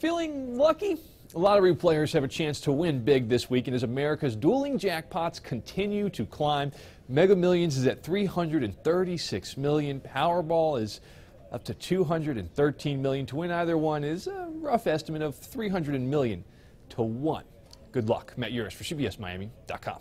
Feeling lucky? Lottery players have a chance to win big this weekend as America's dueling jackpots continue to climb. Mega Millions is at 336 million. Powerball is up to 213 million. To win either one is a rough estimate of 300 million to one. Good luck. Matt Yurus for CBSMiami.com.